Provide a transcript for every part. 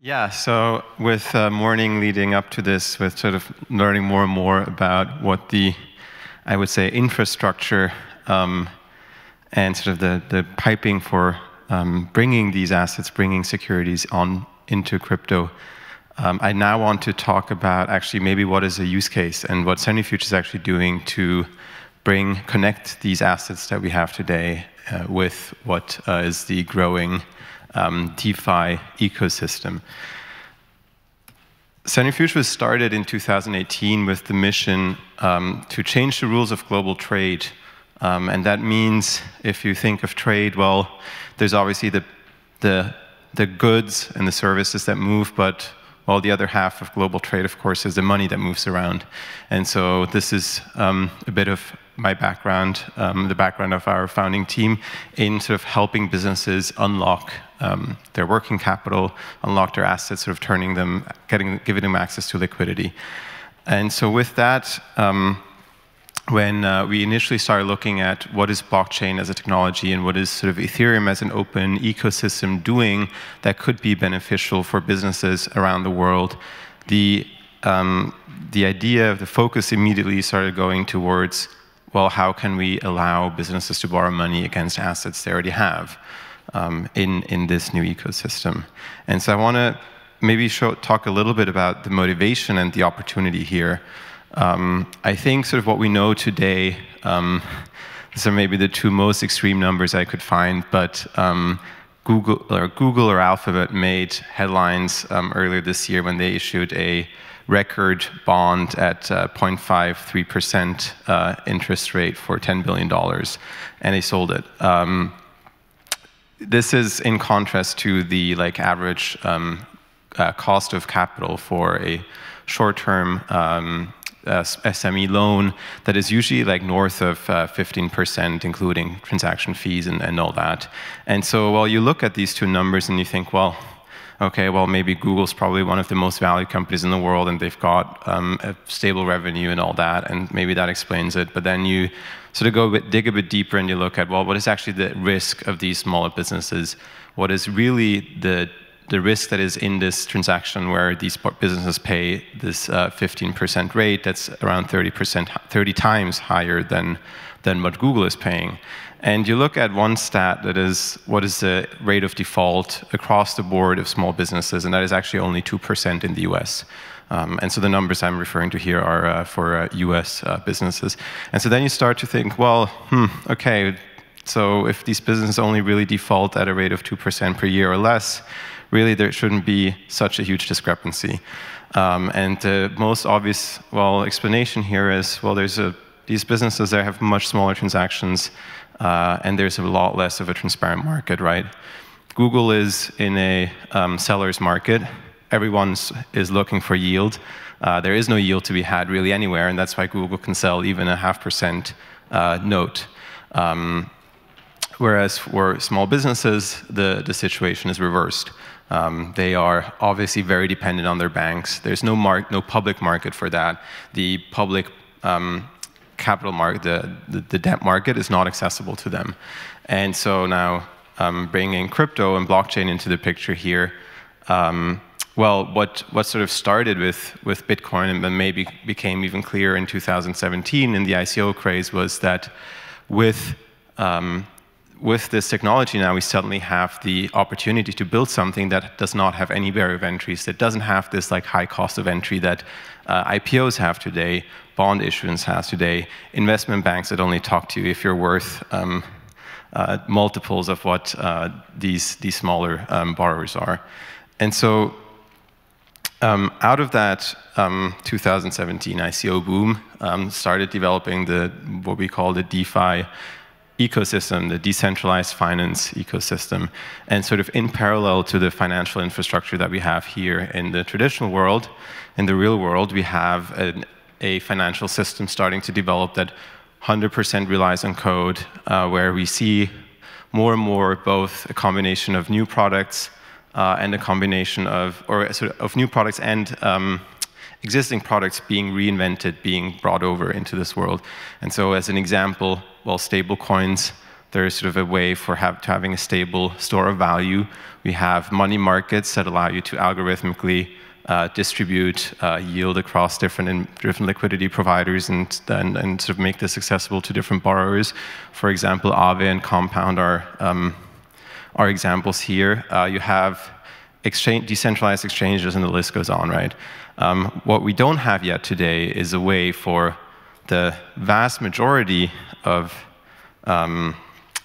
Yeah, so with uh, morning leading up to this, with sort of learning more and more about what the, I would say, infrastructure um, and sort of the, the piping for um, bringing these assets, bringing securities on into crypto, um, I now want to talk about actually maybe what is a use case and what Centrifuge is actually doing to bring, connect these assets that we have today uh, with what uh, is the growing um, DeFi ecosystem. Centrifuge was started in 2018 with the mission um, to change the rules of global trade. Um, and that means if you think of trade, well, there's obviously the, the, the goods and the services that move, but well, the other half of global trade, of course, is the money that moves around. And so this is um, a bit of my background, um, the background of our founding team, in sort of helping businesses unlock um, their working capital, unlock their assets, sort of turning them, getting, giving them access to liquidity. And so with that, um, when uh, we initially started looking at what is blockchain as a technology and what is sort of Ethereum as an open ecosystem doing that could be beneficial for businesses around the world, the, um, the idea, of the focus immediately started going towards, well, how can we allow businesses to borrow money against assets they already have um, in, in this new ecosystem? And so I want to maybe show, talk a little bit about the motivation and the opportunity here. Um, I think sort of what we know today, um, these are maybe the two most extreme numbers I could find, but um, Google or Google or Alphabet made headlines um, earlier this year when they issued a record bond at uh, 0.53% uh, interest rate for $10 billion, and they sold it. This is in contrast to the like average um, uh, cost of capital for a short-term um, uh, SME loan that is usually like north of 15%, uh, including transaction fees and, and all that. And so while you look at these two numbers and you think, well, okay, well, maybe Google's probably one of the most valued companies in the world and they've got um, a stable revenue and all that, and maybe that explains it. But then you sort of go a bit, dig a bit deeper and you look at, well, what is actually the risk of these smaller businesses? What is really the the risk that is in this transaction where these businesses pay this 15% uh, rate, that's around 30%, 30 times higher than, than what Google is paying. And you look at one stat that is what is the rate of default across the board of small businesses, and that is actually only 2% in the US. Um, and so the numbers I'm referring to here are uh, for uh, US uh, businesses. And so then you start to think, well, hmm, okay, so if these businesses only really default at a rate of 2% per year or less, really there shouldn't be such a huge discrepancy. Um, and the most obvious, well, explanation here is, well, there's a, these businesses there have much smaller transactions, uh, and there's a lot less of a transparent market, right? Google is in a um, seller's market. Everyone is looking for yield. Uh, there is no yield to be had really anywhere, and that's why Google can sell even a half percent uh, note. Um, whereas for small businesses, the, the situation is reversed. Um, they are obviously very dependent on their banks. There's no, no public market for that. The public um, capital market, the, the, the, debt market is not accessible to them. And so now um, bringing crypto and blockchain into the picture here, um, well, what, what sort of started with, with Bitcoin and then maybe became even clearer in 2017 in the ICO craze was that with um, with this technology now, we suddenly have the opportunity to build something that does not have any barrier of entries, that doesn't have this like high cost of entry that uh, IPOs have today, bond issuance has today, investment banks that only talk to you if you're worth um, uh, multiples of what uh, these, these smaller um, borrowers are. And so um, out of that um, 2017 ICO boom, um, started developing the what we call the DeFi ecosystem, the decentralized finance ecosystem. And sort of in parallel to the financial infrastructure that we have here in the traditional world, in the real world, we have an, a financial system starting to develop that 100% relies on code, uh, where we see more and more both a combination of new products uh, and a combination of, or sort of, new products and um, existing products being reinvented, being brought over into this world. And so as an example, well, stable coins there's sort of a way for have, to having a stable store of value. We have money markets that allow you to algorithmically uh, distribute uh, yield across different in, different liquidity providers and, and, and sort of make this accessible to different borrowers. For example, Aave and Compound are um, are examples here. Uh, you have exchange, decentralized exchanges, and the list goes on, right? Um, what we don't have yet today is a way for the vast majority of um,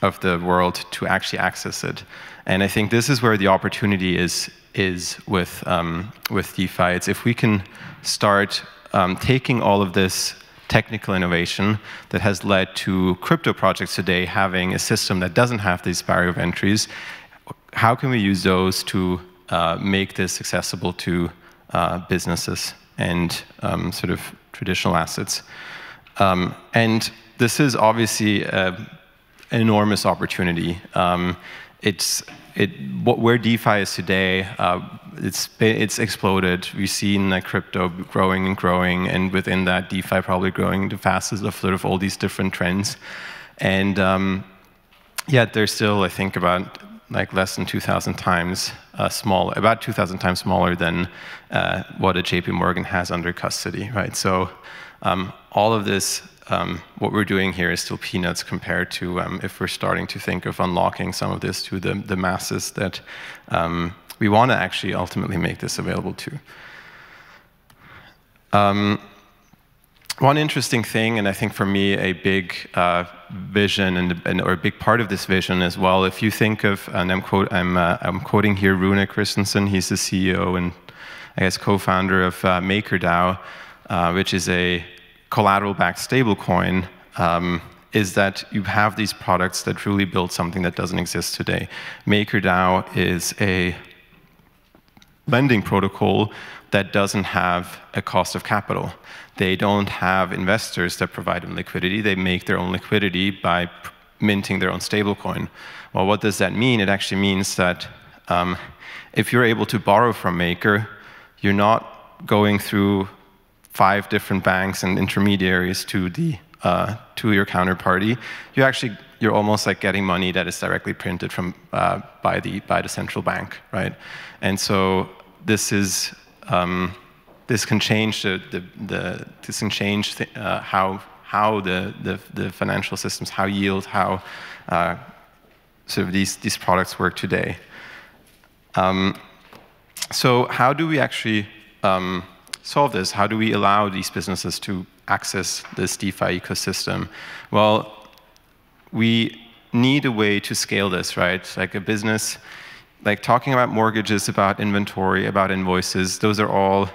of the world to actually access it. And I think this is where the opportunity is is with um, with DeFi. It's if we can start um, taking all of this technical innovation that has led to crypto projects today having a system that doesn't have these barrier of entries. How can we use those to make this accessible to uh, businesses and um, sort of traditional assets? Um, and this is obviously a, an enormous opportunity. Um, it's it, what, where DeFi is today, uh, it's, it's exploded. We've seen like, crypto growing and growing, and within that, DeFi probably growing the fastest of sort of all these different trends. And um, yet, they're still, I think, about like less than 2,000 times uh, small, about 2,000 times smaller than uh, what a JP Morgan has under custody, right? So um, all of this um, what we're doing here is still peanuts compared to um, if we're starting to think of unlocking some of this to the, the masses that um, we want to actually ultimately make this available to. One interesting thing, and I think for me a big uh, vision and, and, or a big part of this vision as well, if you think of, and I'm, quote, I'm, uh, I'm quoting here Rune Christensen, he's the CEO and I guess co-founder of uh, MakerDAO, uh, which is a collateral-backed stablecoin um, is that you have these products that truly build something that doesn't exist today. MakerDAO is a lending protocol that doesn't have a cost of capital. They don't have investors that provide them liquidity. They make their own liquidity by minting their own stablecoin. Well, what does that mean? It actually means that um, if you're able to borrow from Maker, you're not going through five different banks and intermediaries to the uh, to your counterparty, you actually you're almost like getting money that is directly printed from uh, by the by the central bank, right? And so this is um, this can change the, the, the this can change the, uh, how how the, the, the financial systems, how yield, how uh, sort of these these products work today. Um, so how do we actually um, solve this? How do we allow these businesses to access this DeFi ecosystem? Well, we need a way to scale this, right? Like a business, like talking about mortgages, about inventory, about invoices, those are all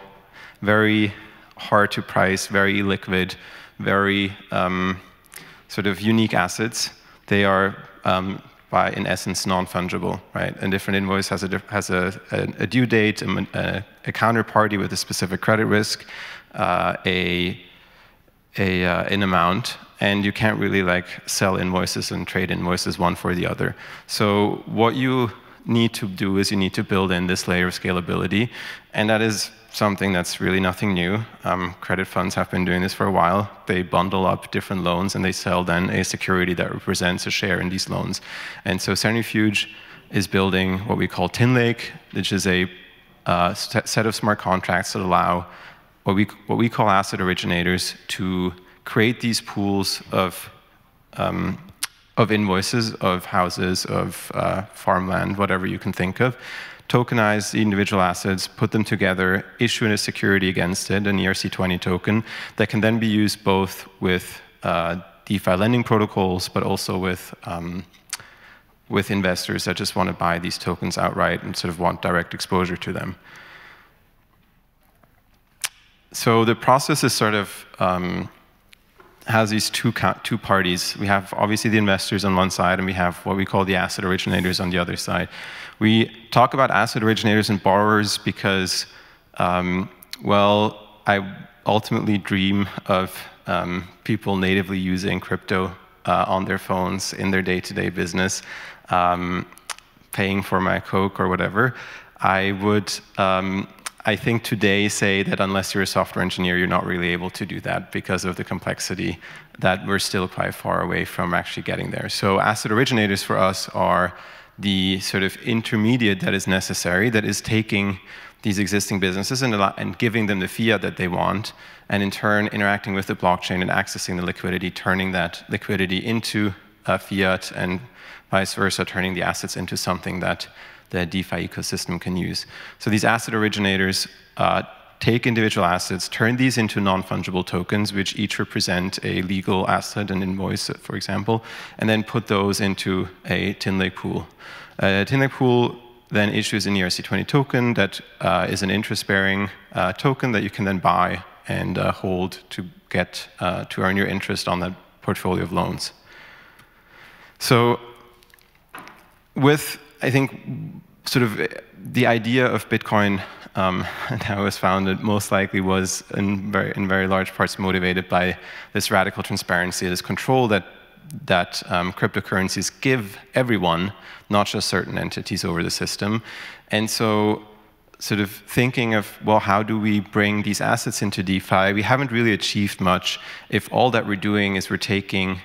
very hard to price, very liquid, very um, sort of unique assets. They are um, by, in essence, non-fungible, right? A different invoice has a, has a, a, a due date, a, a, counterparty with a specific credit risk, uh, a, a, uh, an amount, and you can't really like sell invoices and trade invoices one for the other. So what you need to do is you need to build in this layer of scalability, and that is something that's really nothing new. Um, credit funds have been doing this for a while. They bundle up different loans and they sell then a security that represents a share in these loans. And so Centrifuge is building what we call TinLake, which is a uh, set of smart contracts that allow what we, what we call asset originators to create these pools of, um, of invoices, of houses, of uh, farmland, whatever you can think of, tokenize the individual assets, put them together, issue a security against it, an ERC20 token, that can then be used both with uh, DeFi lending protocols, but also with, um, with investors that just want to buy these tokens outright and sort of want direct exposure to them. So the process is sort of um, has these two, two parties. We have obviously the investors on one side, and we have what we call the asset originators on the other side. We talk about asset originators and borrowers because, um, well, I ultimately dream of um, people natively using crypto uh, on their phones in their day-to-day -day business, um, paying for my Coke or whatever. I would um, I think today say that unless you're a software engineer, you're not really able to do that because of the complexity that we're still quite far away from actually getting there. So asset originators for us are the sort of intermediate that is necessary, that is taking these existing businesses and, and giving them the fiat that they want, and in turn interacting with the blockchain and accessing the liquidity, turning that liquidity into fiat and vice versa, turning the assets into something that the DeFi ecosystem can use. So these asset originators uh, take individual assets, turn these into non-fungible tokens, which each represent a legal asset, an invoice, for example, and then put those into a Tinlake pool. A Tinlake pool then issues an ERC20 token that uh, is an interest-bearing uh, token that you can then buy and uh, hold to get uh, to earn your interest on that portfolio of loans. So with, I think, sort of the idea of Bitcoin um, and how it was founded most likely was in very, in very large parts motivated by this radical transparency, this control that, that um, cryptocurrencies give everyone, not just certain entities over the system. And so sort of thinking of, well, how do we bring these assets into DeFi? We haven't really achieved much if all that we're doing is we're taking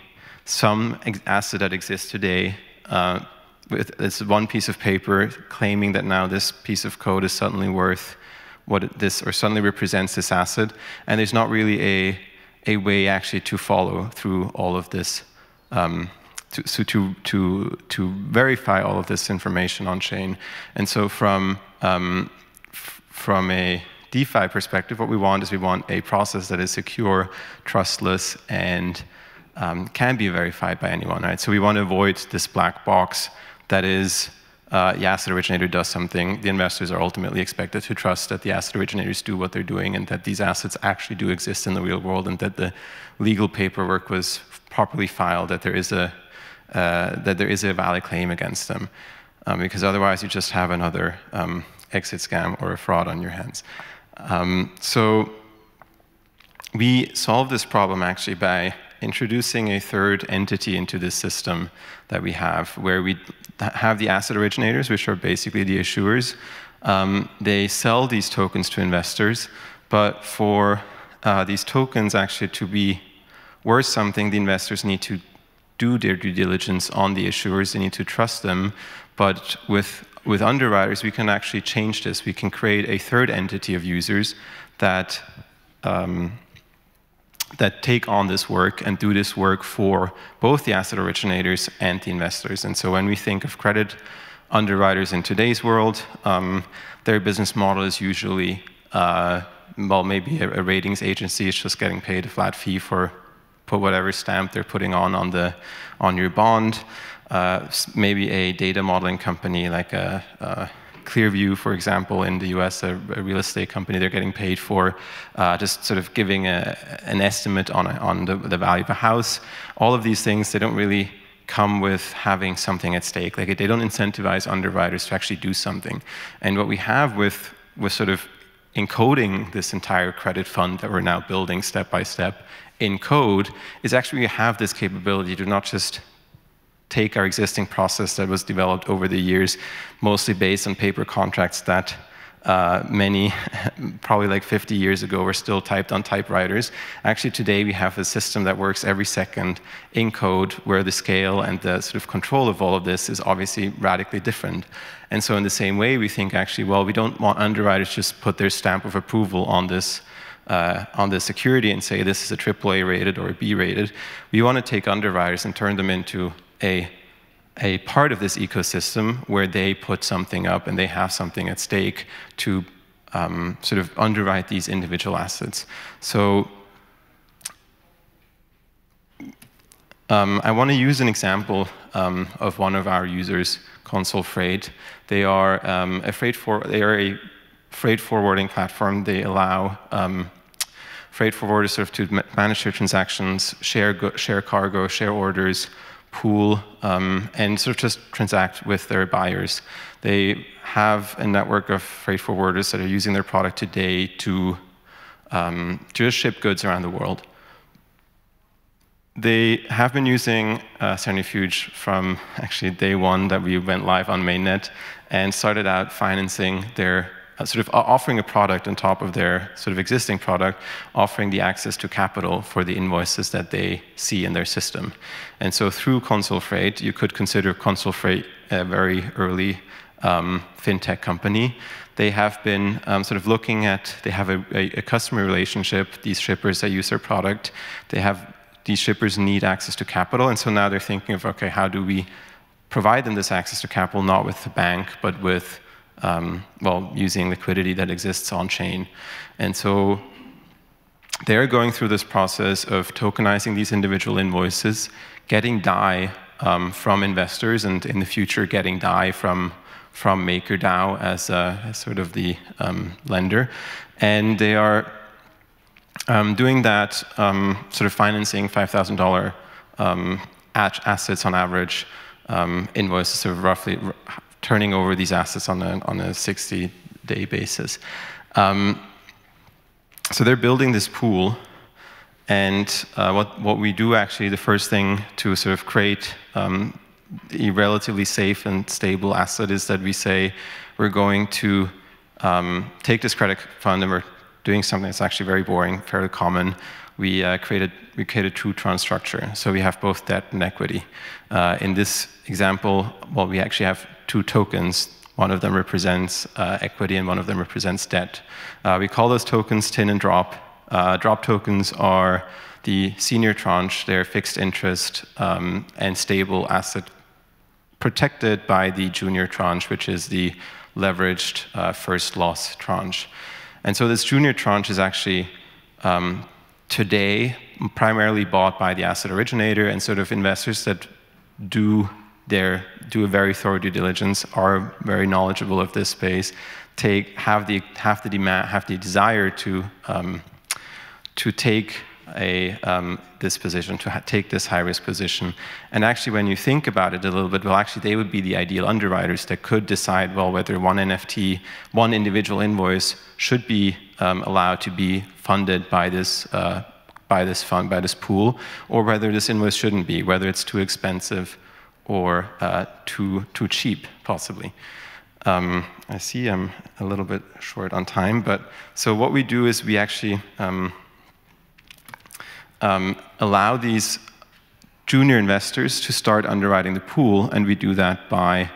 some asset that exists today, uh, with this one piece of paper claiming that now this piece of code is suddenly worth what this, or suddenly represents this asset, and there's not really a, a way actually to follow through all of this, um, to, so to, to, to verify all of this information on chain. And so from, um, from a DeFi perspective, what we want is we want a process that is secure, trustless, and um, can be verified by anyone, right? So we want to avoid this black box that is, uh, the asset originator does something, the investors are ultimately expected to trust that the asset originators do what they're doing and that these assets actually do exist in the real world and that the legal paperwork was properly filed, that there is a, uh, that there is a valid claim against them. Um, because otherwise you just have another um, exit scam or a fraud on your hands. Um, so we solve this problem actually by introducing a third entity into this system that we have, where we have the asset originators, which are basically the issuers. Um, they sell these tokens to investors, but for uh, these tokens actually to be worth something, the investors need to do their due diligence on the issuers. They need to trust them. But with, with underwriters, we can actually change this. We can create a third entity of users that um, that take on this work and do this work for both the asset originators and the investors. And so when we think of credit underwriters in today's world, um, their business model is usually, uh, well, maybe a, a, ratings agency is just getting paid a flat fee for put whatever stamp they're putting on on, the, on your bond. Uh, maybe a data modeling company like a, a Clearview, for example, in the US, a, a real estate company, they're getting paid for uh, just sort of giving a, an estimate on, on the, the value of a house. All of these things, they don't really come with having something at stake. Like they don't incentivize underwriters to actually do something. And what we have with, with sort of encoding this entire credit fund that we're now building step by step in code is actually we have this capability to not just take our existing process that was developed over the years, mostly based on paper contracts that uh, many, probably like 50 years ago, were still typed on typewriters. Actually, today we have a system that works every second in code where the scale and the sort of control of all of this is obviously radically different. And so in the same way, we think actually, well, we don't want underwriters just put their stamp of approval on this uh, on the security and say this is a AAA rated or a B rated. We want to take underwriters and turn them into a, a part of this ecosystem where they put something up and they have something at stake to um, sort of underwrite these individual assets. So um, I want to use an example um, of one of our users, ConsolFreight. They are um, a freight for they are a freight forwarding platform. They allow um, freight forwarders sort of to manage their transactions, share share cargo, share orders, pool um, and sort of just transact with their buyers. They have a network of freight forwarders that are using their product today to, um, to just ship goods around the world. They have been using uh, Centrifuge from actually day one that we went live on mainnet and started out financing their sort of offering a product on top of their sort of existing product, offering the access to capital for the invoices that they see in their system. And so through ConsolFreight, you could consider ConsolFreight a very early um, fintech company. They have been um, sort of looking at, they have a, a, a customer relationship, these shippers that use their product, they have, these shippers need access to capital, and so now they're thinking of, okay, how do we provide them this access to capital, not with the bank, but with um, well, using liquidity that exists on chain. And so they're going through this process of tokenizing these individual invoices, getting DAI um, from investors, and in the future getting DAI from from MakerDAO as, a, as sort of the um, lender, and they are um, doing that um, sort of financing $5,000 um, assets on average um, invoices, so roughly turning over these assets on a, on a 60-day basis. Um, so they're building this pool, and uh, what, what we do actually, the first thing to sort of create um, a relatively safe and stable asset is that we say we're going to um, take this credit fund and we're doing something that's actually very boring, fairly common. We uh, created we created two-tranche structure, so we have both debt and equity. Uh, in this example, well, we actually have two tokens. One of them represents uh, equity and one of them represents debt. Uh, we call those tokens TIN and DROP. Uh, drop tokens are the senior tranche, they're fixed interest um, and stable asset protected by the junior tranche, which is the leveraged uh, first loss tranche. And so this junior tranche is actually um, today primarily bought by the asset originator and sort of investors that do their do a very thorough due diligence, are very knowledgeable of this space, take have the have the demand have the desire to um, to take a um, this position to take this high risk position. And actually, when you think about it a little bit, well, actually, they would be the ideal underwriters that could decide well whether one NFT, one individual invoice, should be um, allowed to be funded by this. Uh, by this fund, by this pool, or whether this invoice shouldn't be, whether it's too expensive, or uh, too, too cheap, possibly. Um, I see I'm a little bit short on time, but so what we do is we actually um, um, allow these junior investors to start underwriting the pool, and we do that by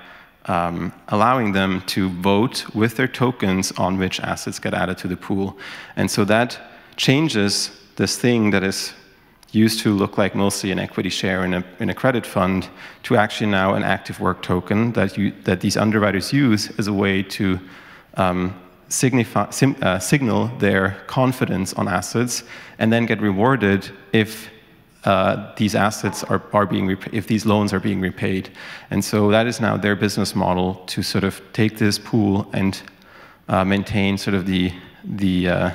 um, allowing them to vote with their tokens on which assets get added to the pool. And so that changes this thing that is used to look like mostly an equity share in a, in a credit fund to actually now an active work token that, you, that these underwriters use as a way to um, signify, sim, uh, signal their confidence on assets and then get rewarded if uh, these assets are, are being, if these loans are being repaid. And so that is now their business model to sort of take this pool and uh, maintain sort of the, the uh,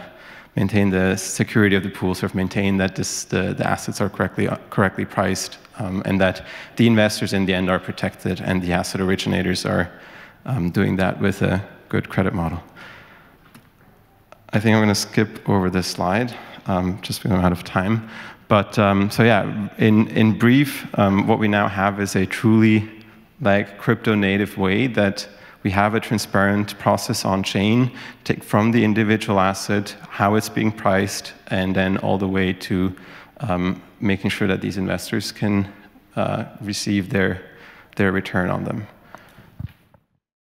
maintain the security of the pool, sort of maintain that this, the, the assets are correctly, correctly priced, um, and that the investors in the end are protected, and the asset originators are um, doing that with a good credit model. I think I'm going to skip over this slide, um, just because I'm out of time. But um, so yeah, in, in brief, um, what we now have is a truly like crypto native way that we have a transparent process on chain take from the individual asset, how it's being priced, and then all the way to um, making sure that these investors can uh, receive their, their return on them.